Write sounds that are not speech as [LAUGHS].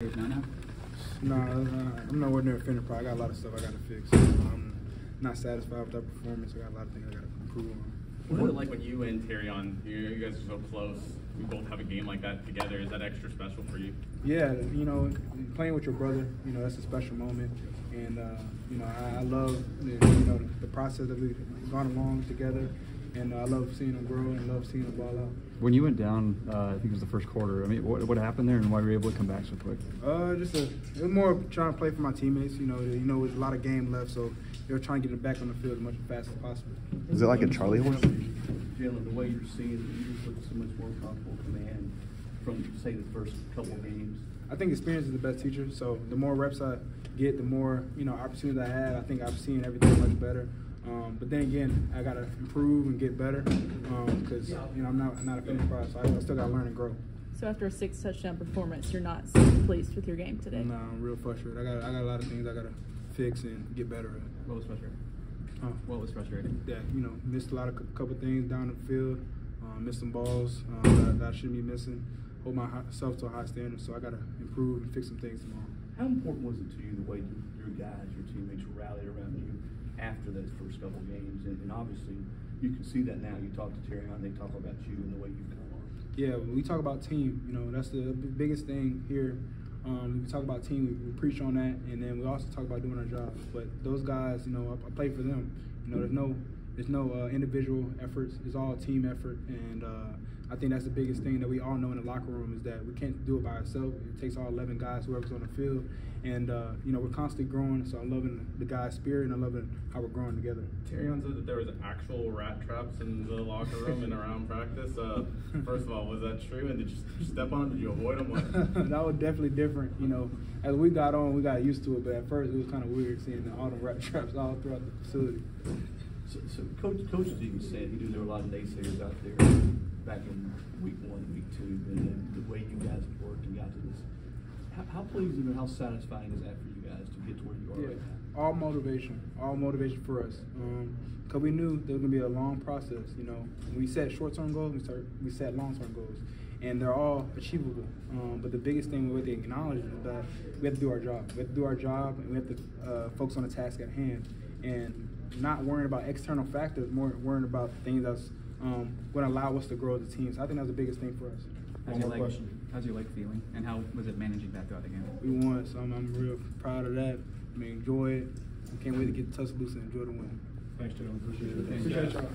now? No, uh, I'm nowhere near a finished product. I got a lot of stuff I got to fix. I'm not satisfied with our performance. I got a lot of things I got to improve on. What is it like when you and Terrion, you, you guys are so close? We both have a game like that together. Is that extra special for you? Yeah, you know, playing with your brother, you know, that's a special moment. And, uh, you know, I, I love, the, you know, the process that we've gone along together. And I love seeing him grow and love seeing him ball out. When you went down, uh, I think it was the first quarter. I mean, what, what happened there, and why were you able to come back so quick? Uh, just a, it was more trying to play for my teammates. You know, you know, there's a lot of game left, so they were trying to get it back on the field as much as fast as possible. Is it like a Charlie horse? Jalen, the way you're seeing it, you just look so much more comfortable command from, say, the first couple of games. I think experience is the best teacher. So the more reps I get, the more you know opportunities I have. I think I've seen everything much better. Um, but then again, I gotta improve and get better because um, you know I'm not I'm not a finished product, so I, I still gotta learn and grow. So after a six touchdown performance, you're not pleased with your game today. No, I'm real frustrated. I got I got a lot of things I gotta fix and get better at. What was frustrating? Huh? What was frustrating? That you know missed a lot of couple things down the field, um, missed some balls um, that, that I shouldn't be missing. Hold myself to a high standard, so I gotta improve and fix some things tomorrow. How important was it to you the way your guys, your teammates rallied around you after those first couple games? And, and obviously, you can see that now. You talk to Terrion they talk about you and the way you've come on. Yeah, when we talk about team, you know, that's the biggest thing here. Um, we talk about team, we, we, preach on that, and then we also talk about doing our job. But those guys, you know, I, I play for them. You know, there's no there's no uh, individual efforts. It's all team effort, and uh, I think that's the biggest thing that we all know in the locker room is that we can't do it by ourselves. It takes all 11 guys, whoever's on the field, and uh, you know we're constantly growing. So I'm loving the guys' spirit, and I'm loving how we're growing together. Terrion said that there was actual rat traps in the locker room and around practice. Uh, first of all, was that true? And did you step on them? Did you avoid them? [LAUGHS] that was definitely different. You know, as we got on, we got used to it, but at first it was kind of weird seeing all the rat traps all throughout the facility. So, so coach, coaches even said he knew there were a lot of naysayers out there back in week one, week two, and then the way you guys have worked and got to this. How, how pleasing and how satisfying is that for you guys to get to where you are yeah, right now? All motivation, all motivation for us. Because um, we knew there was going to be a long process. You know, when we set short-term goals, we start we set long-term goals, and they're all achievable. Um, but the biggest thing we have to acknowledge is that we have to do our job. We have to do our job, and we have to uh, focus on the task at hand. And not worrying about external factors, more worrying about things that's um, going to allow us to grow as a team. So I think that's the biggest thing for us. How's your, leg, how's your leg feeling, and how was it managing that throughout the game? We won, so I'm, I'm real proud of that. I mean, enjoy it. I can't wait to get Tuscaloosa and enjoy the win. Thanks, Dylan. Appreciate it. Appreciate y'all.